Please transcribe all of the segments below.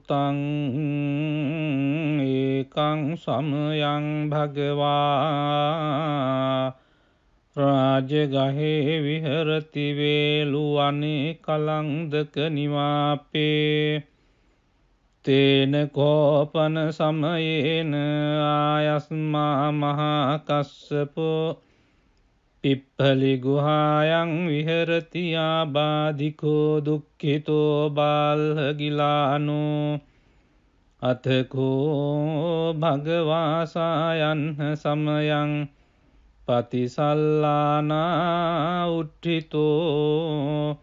භූතං ඒකං සමයං භගවා රාජගහේ විහරති වේලුවනේ කලංදක නිවාපේ තේන කෝපන සමයේන ආයස්මා මහාකස්සපෝ පිප්පලි ගුහායන් විහරතියා බාධිකෝ දුක්ඛිතෝ බාල්හගිලානෝ අතකෝ භගවාසායන්හ සමයං පතිසල්ලානා උට්ඨිතෝ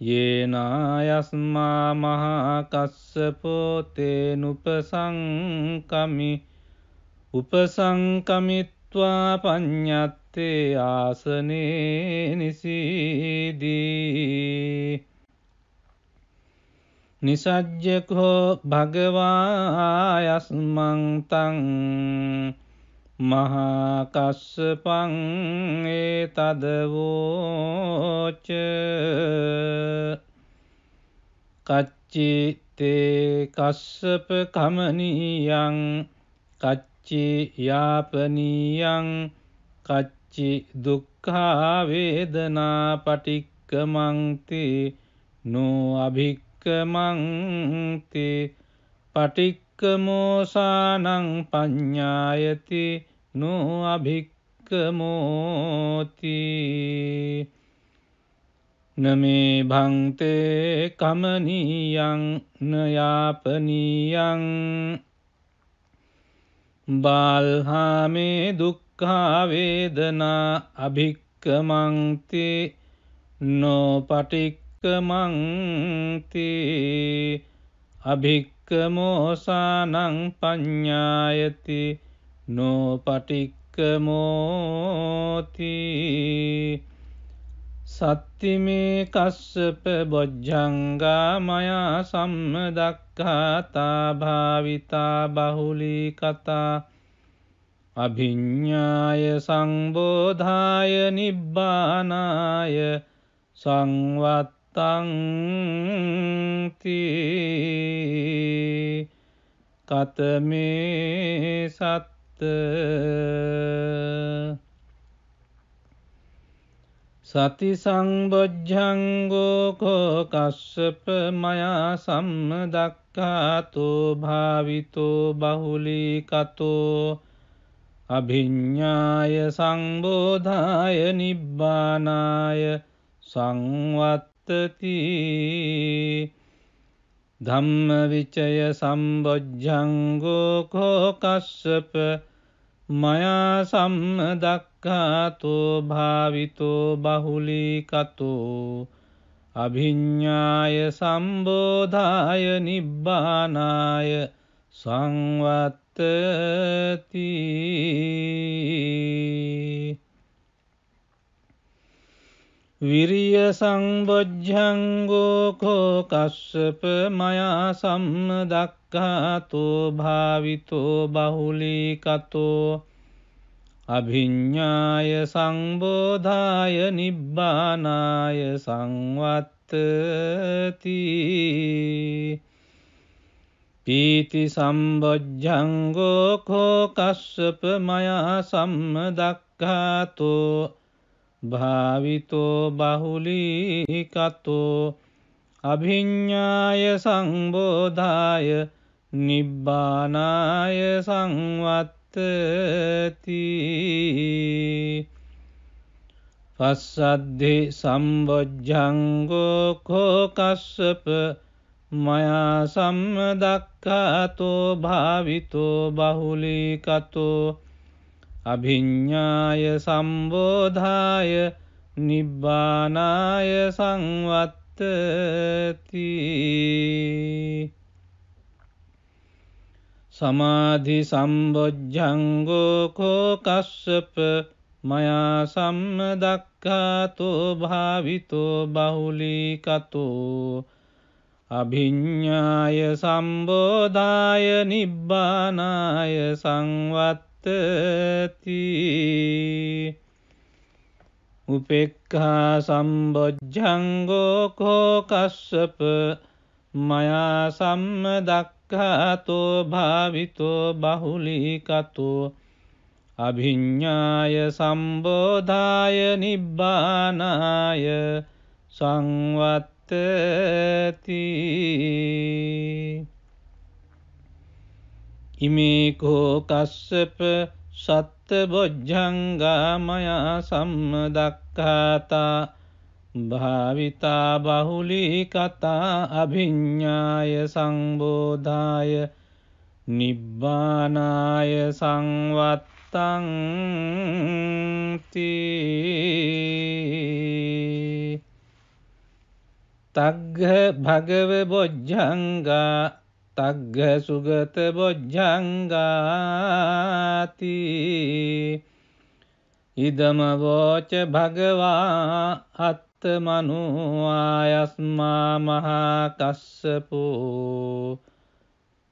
යේනායස්මා මහාකස්සපෝතේනුපසංකමි උපසංකමිත්වා පඤ්ඤත්තේ ආසනේ නිසීදී. නිසජ්ජකෝ භගවායස්මංතං මහාකස්සපං ඒ තදවෝච කච්චිතේ කස්සප කමනීයං කච්චි යාපනීයං කච්චි දුක්ඛාවේදනා පටික්කමංති නෝ අභික්කමංති පටික්කමෝසානං පඤ්ඤායති නෝ අභික්කමෝති නමේ භංතේ කමනීයං නයාපනීයං බාල්හාමේ දුක්ඛාවේදනා අභික්කමංති නොපටික්කමංති අභික්කමෝසානං පඤ්ඤායති නෝපටික්කමෝති සත්තිමේ කස්සප බොජ්ජංගා මයා සම්මදක්ඛාතා භාවිතා බහුලී කතා අභිඤ්ඥාය සංබෝධාය නිබ්බානාය සංවත්තංති කතමේ සත්ත සති සංබොජ්ජංගෝකෝ කස්සප මයා සම්මදක්කාතෝ භාවිතෝ බහුලී කතෝ අභිඤ්ඥාය සංබෝධාය නිබ්බානාය සංවත්තති ධම්ම විචය සම්බොජ්ජංගෝකෝ කස්සප මයා සම්මදක්කාතෝ භාවිතෝ බහුලී කතෝ අභිඤ්ඥාය සම්බෝධාය නිබ්බානාය සංවත්තති විරිය සංබොජ්ජංගෝකෝ කස්සප මයා සම්මදක්කාතෝ භාවිතෝ බහුලී කතෝ අභිඤ්ඥාය සංබෝධාය නිබ්බානාය සංවත්තති. පීති සම්බොජ්ජංගෝකෝ කස්සප මයා සම්මදක්කාතෝ භාවිතෝ බහුලීකතෝ අභිඤ්ඥාය සංබෝධාය නිබ්බානාය සංවත්තති පස්සද්ධි සම්බොජ්ජංගෝකෝකස්සප මයා සම්මදක්කාතෝ භාවිතෝ බහුලීකතෝ අභිඤ්ඥාය සම්බෝධාය නිබ්බානාය සංවත්තති සමාධි සම්බොජ්ජංගෝකෝ කස්සප මයා සම්මදක්කාතෝ භාවිතෝ බහුලීකතෝ අභිඤ්ඥාය සම්බෝධාය නිබ්බානාය සංවත්ත පවත්තති උපෙක්හා සම්බොජ්ජංගෝකෝ කස්සප මයා සම්ම දක්ඛාතෝ භාවිතෝ බහුලිකතෝ. අභිඤ්ඥාය සම්බෝධාය නිබ්බානාය සංවත්තති ඉමේකෝ කස්සප සත්ත බොජ්ජංගාමයා සම්මදක්කාතා භාවිතා බහුලි කතා අභිඤ්ඥාය සංබෝධාය නිබ්බානාය සංවත්තංති තග්ග භගව බොජ්ජංගා තග්ග සුගත බොජ්ජංගාති. ඉදමවෝච භගවා අත්තමනුවායස්මා මහාකස්සපෝ.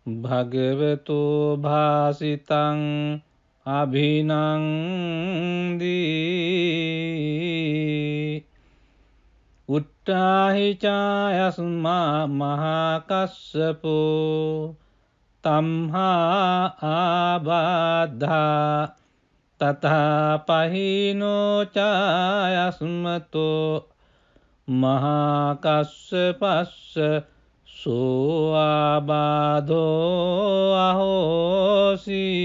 භගවතු භාසිතං අභිනංදී උට්ටාහිචායස්මා මහාකස්සපෝ තම්හා ආබාද්ධා තතා පහිනෝචායස්මතෝ මහාකස්ස පස්ස සෝආබාධෝ අහෝසීතිී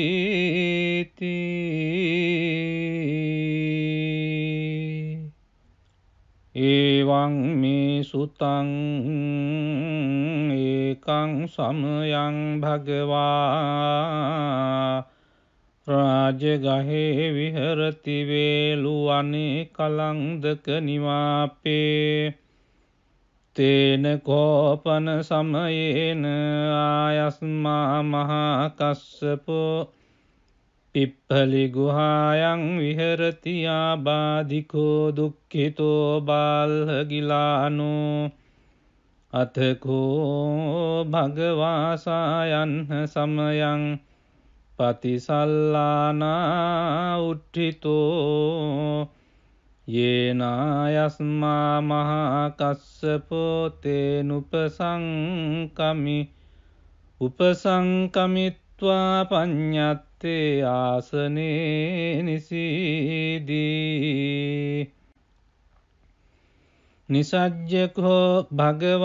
ඒවං මේ සුතං ඒකං සමයං භගවා රාජගහේ විහරතිවේලුවනේ කළංදක නිවාපේ තේන කෝපන සමයේන ආයස්මා මහාකස්සපෝ පිප්පලි ගුහායන් විහරතියා බාධිකෝ දුක්ඛිතෝ බාල්හගිලානු අතකෝ භගවාසායන්හ සමයන් පතිසල්ලානා උට්ඨිතෝ යේනායස්මා මහාකස්සපෝතේනුපසංකමි උපසංකමිත් ත්වා පඤ්ඥත්තේ ආසනේ නිසිදී. නිසජ්ජකෝ භගවායස්මංතං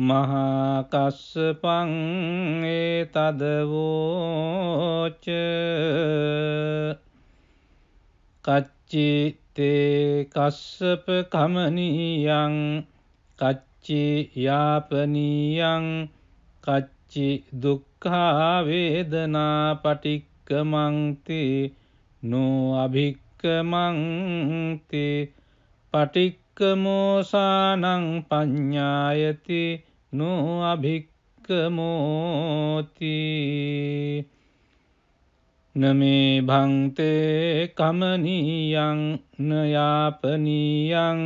මහාකස්සපං ඒ තදවෝච කච්චිතේ කස්සප කමනීයන් කච්ච කච්චි යාපනීයං කච්චි දුක්ඛාවේදනා පටික්කමංති නෝ අභික්කමංති පටික්කමෝසානං පඤ්ඥායති නෝ අභික්කමෝති නමේ භංතේ කමනීයං නයාපනීයං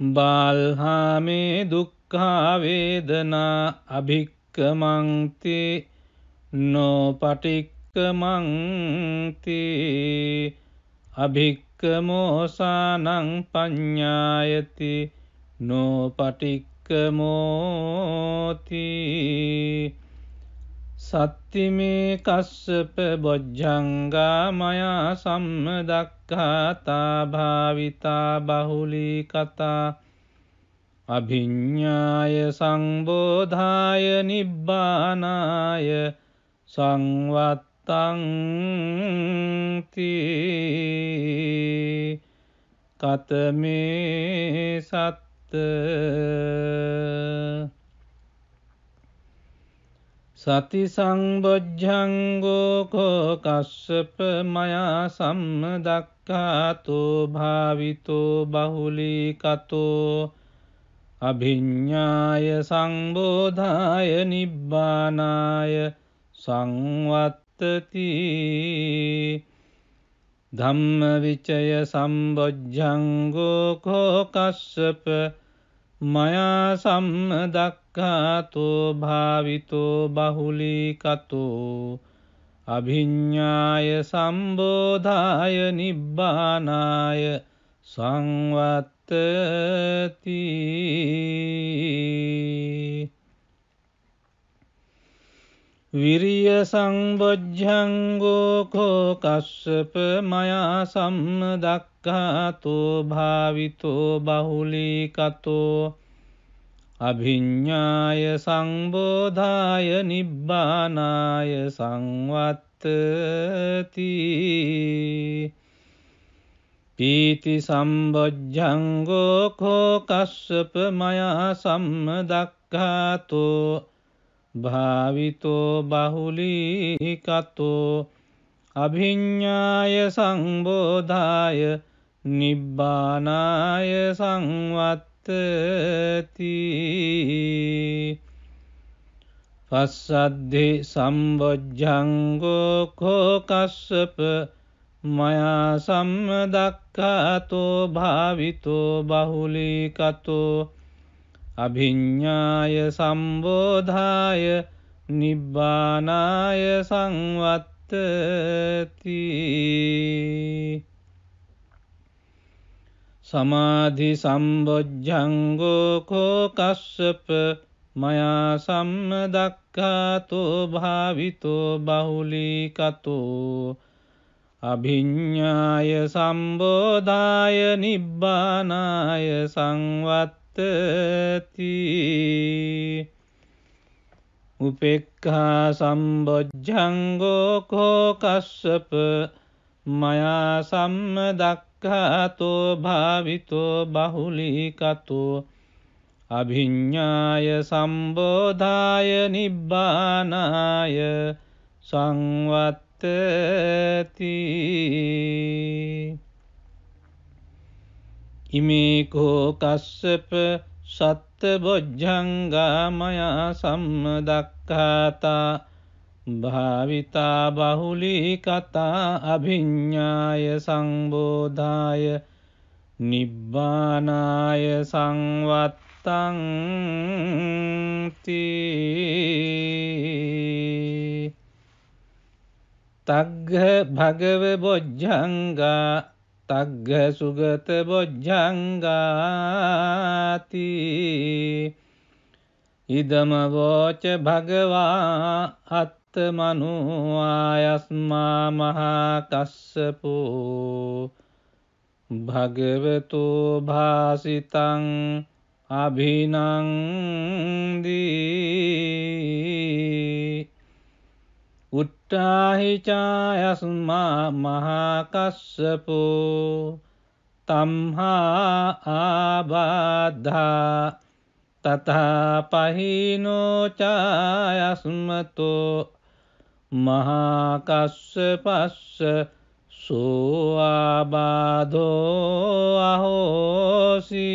බාල්හාමේ දුක්ඛාවේදනා අභික්කමංති නොපටික්කමංති අභික්කමෝසානං පඤ්ඥායති නොපටික්කමෝති සත්තිමේ කස්සප බොජ්ජංගා මයා සම්මදක්කාතා භාවිතා බහුලී කතා අභිඤ්ඥාය සංබෝධාය නිබ්බානාය සංවත්තංති කතමේ සත්ත සති සංබොජ්ජංගෝකෝ කස්සප මයා සම්මදක්කාතෝ භාවිතෝ බහුලිකතෝ අභිඤ්ඥාය සංබෝධාය නිබ්බානාය සංවත්තති ධම්ම විචය සම්බොජ්ජංගෝකෝ කස්සප මයා සම්මදක්කාතෝ භාවිතෝ බහුලිකතෝ අභිඤ්ඥාය සම්බෝධාය නිබ්බානාය සංවත්තති විරිය සංබොජ්ජංගෝකෝ කස්සප මයා සම්ම දක්කාතෝ භාවිතෝ බහුලිකතෝ. අභිඤ්ඥාය සංබෝධාය නිබ්බානාය සංවත්තති. පීති සම්බොජ්ජංගෝකෝ කස්සප මයා සම්ම දක්කාතෝ භාවිතෝ බහුලිකතෝ අභිඤ්ඥාය සංබෝධාය නිබ්බානාය සංවත්තති පස්සද්ධි සම්බොජ්ජංගෝකෝකස්සප මයා සම්මදක්කාතෝ භාවිතෝ බහුලිකතෝ අභිඤ්ඥාය සම්බෝධාය නිබ්බානාය සංවත්තති සමාධි සම්බොජ්ජංගෝකෝකස්සප මයා සම්මදක්කාතෝ භාවිතෝ බහුලිකතෝ අභිඤ්ඥාය සම්බෝධාය නිබ්බානාය සංවත් පවත්තති උපෙක්හා සම්බොජ්ජංගෝකෝකස්සප මයා සම්ම දක්කාතෝ භාවිතෝ බහුලිකතෝ. අභිඤ්ඥාය සම්බෝධාය නිබ්බානාය සංවත්තති ඉමේකෝ කස්සප සත්ත බොජ්ජංගාමයා සම්මදක්කාතා භාවිතා බහුලි කතා අභිඤ්ඥාය සංබෝධාය නිබ්බානාය සංවත්තංති තග්ග භගව බොජ්ජංගා තග්ග සුගත බොජ්ජංගාති. ඉදමවෝච භගවා අත්තමනුවායස්මා මහාකස්සපෝ. භගවතු භාසිතං අභිනංදී උට්ටාහිචායස්මා මහාකස්සපෝ තම්හා ආබාද්ධා තතා පහිනෝචායස්මතෝ මහාකස්ස පස්ස සෝආබාධෝ අහෝසිීතිී